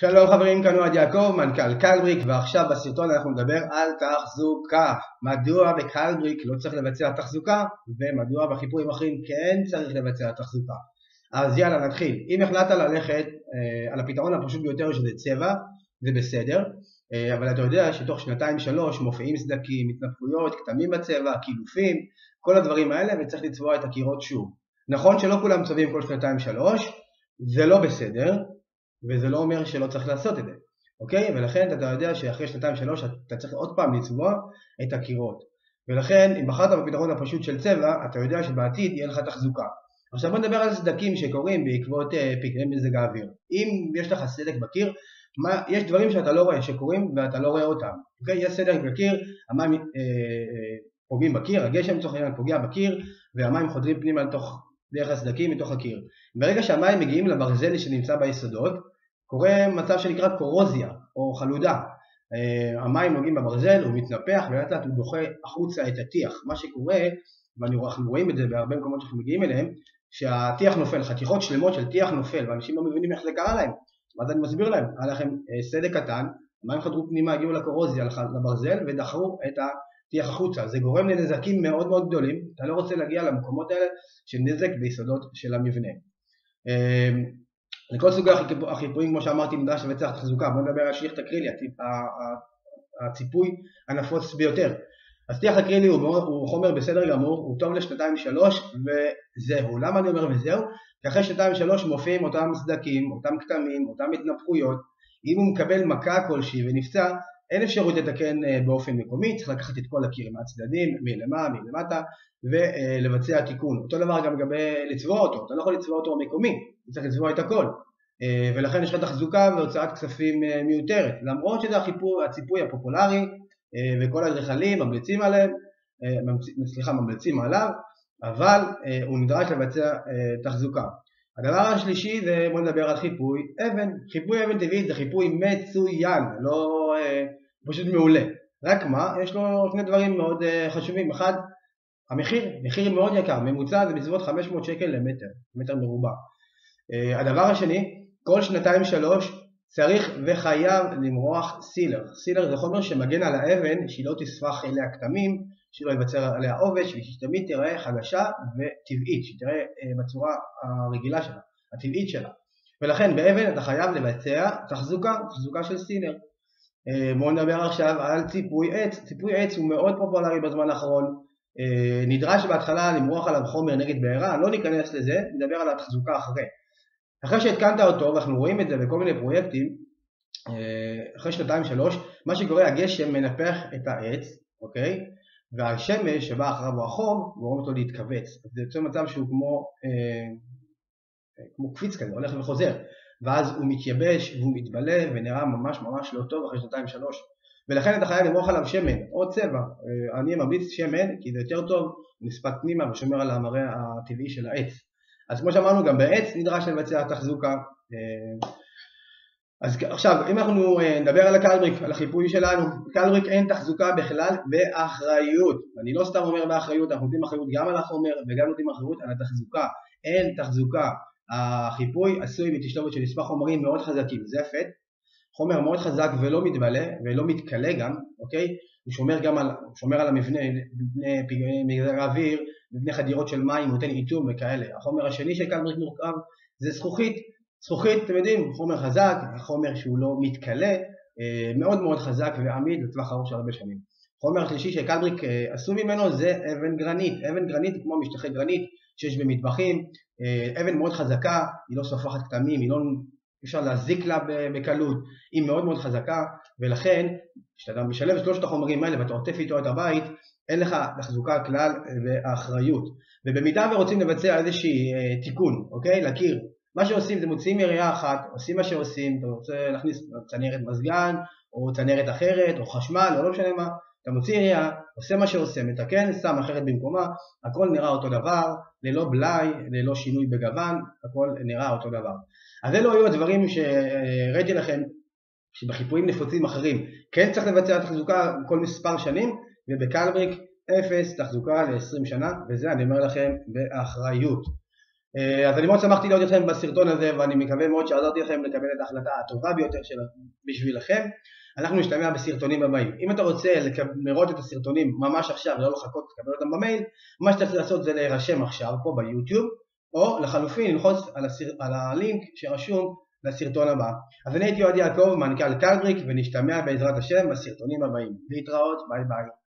שלום חברים, כאן אוהד יעקב, מנכ"ל קלבריק, ועכשיו בסרטון אנחנו נדבר על תחזוקה. מדוע בקלבריק לא צריך לבצע תחזוקה, ומדוע בחיפויים אחרים כן צריך לבצע תחזוקה. אז יאללה נתחיל. אם החלטת ללכת אה, על הפתרון הפשוט ביותר שזה צבע, זה בסדר, אה, אבל אתה יודע שתוך שנתיים שלוש מופיעים סדקים, התנפחויות, כתמים בצבע, קילופים, כל הדברים האלה, וצריך לצבוע את הקירות שוב. נכון שלא כולם צובעים כל שנתיים שלוש, זה לא בסדר, וזה לא אומר שלא צריך לעשות את זה, אוקיי? ולכן אתה יודע שאחרי שנתיים שלוש אתה צריך עוד פעם לצבוע את הקירות. ולכן אם בחרת בפתרון הפשוט של צבע, אתה יודע שבעתיד יהיה לך תחזוקה. עכשיו בוא נדבר על סדקים שקורים בעקבות אה, פגעי מזג האוויר. אם יש לך סדק בקיר, מה, יש דברים שאתה לא רואה שקורים ואתה לא רואה אותם. אוקיי? יש סדק בקיר, המים אה, אה, פוגעים בקיר, הגשם לצורך העניין פוגע בקיר והמים חודרים פנימה לתוך דרך הסדקים מתוך הקיר. ברגע שהמים מגיעים לברזל שנמצא ביסודות, קורה מצב שנקרא קורוזיה או חלודה. אה, המים נוגעים בברזל, הוא מתנפח ולאט לאט הוא דוחה החוצה את הטיח. מה שקורה, ואנחנו רואים את זה בהרבה מקומות שאנחנו מגיעים אליהם, שהטיח נופל, חתיכות שלמות של טיח נופל, ואנשים לא מבינים איך זה קרה להם. ואז אני מסביר להם, היה לכם אה, סדק קטן, המים חדרו פנימה, הגיעו לקורוזיה, לברזל, ודחרו את הטיח החוצה. זה גורם לנזקים מאוד מאוד גדולים, אתה לא רוצה להגיע למקומות האלה של נזק ביסודות של המבנה. אה, לכל סוגי החיפויים, כמו שאמרתי, נדרש לבצע תחזוקה. בואו נדבר על שליח תקרילי, הציפוי הנפוץ ביותר. אז שטיח אקרילי הוא, הוא חומר בסדר גמור, הוא טוב לשנתיים שלוש וזהו. למה אני אומר וזהו? כי אחרי שנתיים שלוש מופיעים אותם סדקים, אותם כתמים, אותם התנפחויות. אם הוא מקבל מכה כלשהי ונפצע, אין אפשרות לתקן אה, באופן מקומי, צריך לקחת את כל הקיר מהצדדים, מלמעלה, מלמטה, ולבצע תיקון. אותו דבר גם לגבי לצבוע אותו, אתה לא יכול לצבוע אותו מקומי, אתה צריך לצבוע את הכל. אה, ולכן יש לך תחזוקה והוצאת כספים אה, מיותרת. למרות שזה החיפוי, הציפוי הפופולרי, וכל האדריכלים ממליצים עליהם, סליחה, ממליצים עליו, אבל הוא נדרש לבצע תחזוקה. הדבר השלישי זה, בוא נדבר על חיפוי אבן. חיפוי אבן טבעית זה חיפוי מצוין, לא פשוט מעולה. רק מה, יש לו שני דברים מאוד uh, חשובים. אחד, המחיר, מחיר מאוד יקר, ממוצע זה בסביבות 500 שקל למטר, מטר מרובע. Uh, הדבר השני, כל שנתיים שלוש צריך וחייב למרוח סילר. סילר זה חומר שמגן על האבן, שהיא לא תספח אליה כתמים, שלא ייווצר עליה עובש, ושהיא תמיד תיראה חדשה וטבעית, שהיא תיראה uh, בצורה הרגילה שלה, הטבעית שלה. ולכן באבן אתה חייב לבצע תחזוקה, תחזוקה של סילר. אה, בואו נדבר עכשיו על ציפוי עץ. ציפוי עץ הוא מאוד פופולרי בזמן האחרון. אה, נדרש בהתחלה למרוח עליו חומר נגד בעירה, לא ניכנס לזה, נדבר על התחזוקה אחרי. אחרי שהתקנת אותו, ואנחנו רואים את זה בכל מיני פרויקטים, אה, אחרי שנתיים שלוש, מה שקורה, הגשם מנפח את העץ, אוקיי? והשמש שבא אחריו הוא החום, גורם אותו להתכווץ. זה יוצא מצב שהוא כמו, אה, כמו קפיץ כזה, הולך וחוזר. ואז הוא מתייבש והוא מתבלה ונראה ממש ממש לא טוב אחרי שנתיים שלוש. ולכן אתה חייב למרוח עליו שמן או צבע, אה, אני ממליץ שמן כי זה יותר טוב, נספק פנימה ושומר על המראה הטבעי של העץ. אז כמו שאמרנו גם בעץ נדרש לבצע תחזוקה. אה, אז עכשיו אם אנחנו אה, נדבר על הקלבריק, על החיפוי שלנו, בקלבריק אין תחזוקה בכלל באחריות. אני לא סתם אומר באחריות, אנחנו נותנים אחריות גם על החומר וגם נותנים אחריות על התחזוקה. אין תחזוקה החיפוי עשוי מתשלובת של מספר חומרים מאוד חזקים, זפת, חומר מאוד חזק ולא מתבלה ולא מתכלה גם, אוקיי? הוא שומר גם על, הוא שומר על המבנה מגזר האוויר, מפני חדירות של מים, נותן איתום וכאלה. החומר השני של קלבריק מורכב זה זכוכית, זכוכית אתם יודעים, חומר חזק, חומר שהוא לא מתכלה, אה, מאוד מאוד חזק ועמיד לטווח ארוך של הרבה שנים. חומר השלישי שקלבריק אה, עשו ממנו זה אבן גרנית, אבן גרנית כמו משטחי גרנית שיש במטבחים, אה, אבן מאוד חזקה, היא לא סופחת כתמים, היא לא אפשר להזיק לה בקלות, היא מאוד מאוד חזקה ולכן כשאתה משלב את שלושת החומרים האלה ואתה עוטף איתו את הבית אין לך תחזוקה כלל ואחריות ובמידה ורוצים לבצע איזשהי אה, תיקון, אוקיי? לקיר מה שעושים זה מוציאים יריעה אחת, עושים מה שעושים, אתה רוצה להכניס צנרת מזגן או צנרת אחרת או חשמל או לא משנה מה אתה מוציא יריעה, עושה מה שעושה, מתקן, שם אחרת במקומה, הכל נראה אותו דבר, ללא בלאי, ללא שינוי בגוון, הכל נראה אותו דבר. אז אלו היו הדברים שהראיתי לכם שבחיפויים נפוצים אחרים כן צריך לבצע תחזוקה כל מספר שנים ובקלבריק אפס תחזוקה ל-20 שנה וזה אני אומר לכם באחריות. אה, אז אני מאוד שמחתי לראות אתכם בסרטון הזה ואני מקווה מאוד שעזרתי לכם לקבל את ההחלטה הטובה ביותר של... בשבילכם. אנחנו נשתמע בסרטונים הבאים. אם אתה רוצה לראות את הסרטונים ממש עכשיו ולא לחכות לקבל אותם במייל, מה שאתה צריך לעשות זה להירשם עכשיו פה ביוטיוב, או לחלופין ללחוץ על, הסר... על הלינק שרשום לסרטון הבא. אז אני הייתי אוהד יעקב, מנכ"ל קלבריק, ונשתמע בעזרת השם בסרטונים הבאים. להתראות, ביי ביי.